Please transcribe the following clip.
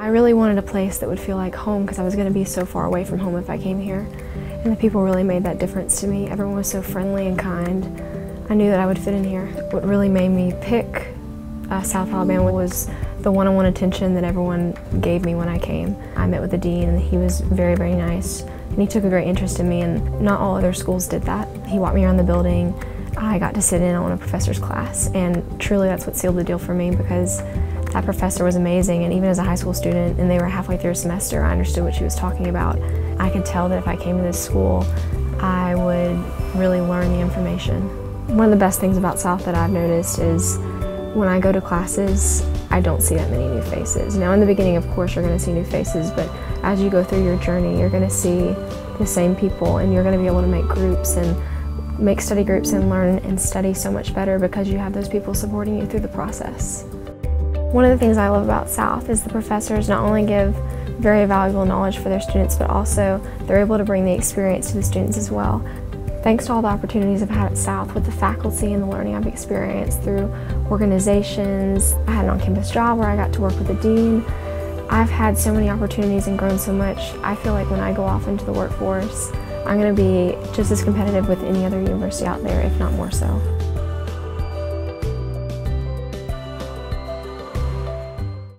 I really wanted a place that would feel like home because I was going to be so far away from home if I came here. And the people really made that difference to me. Everyone was so friendly and kind. I knew that I would fit in here. What really made me pick uh, South Alabama was the one-on-one attention that everyone gave me when I came. I met with the dean and he was very, very nice. And he took a great interest in me and not all other schools did that. He walked me around the building. I got to sit in on a professor's class and truly that's what sealed the deal for me because that professor was amazing and even as a high school student and they were halfway through a semester, I understood what she was talking about. I could tell that if I came to this school, I would really learn the information. One of the best things about South that I've noticed is when I go to classes, I don't see that many new faces. Now in the beginning, of course, you're going to see new faces, but as you go through your journey, you're going to see the same people and you're going to be able to make groups and make study groups and learn and study so much better because you have those people supporting you through the process. One of the things I love about South is the professors not only give very valuable knowledge for their students, but also they're able to bring the experience to the students as well. Thanks to all the opportunities I've had at South with the faculty and the learning I've experienced through organizations, I had an on-campus job where I got to work with the dean. I've had so many opportunities and grown so much. I feel like when I go off into the workforce, I'm going to be just as competitive with any other university out there, if not more so.